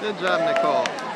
Good job, Nicole.